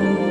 you.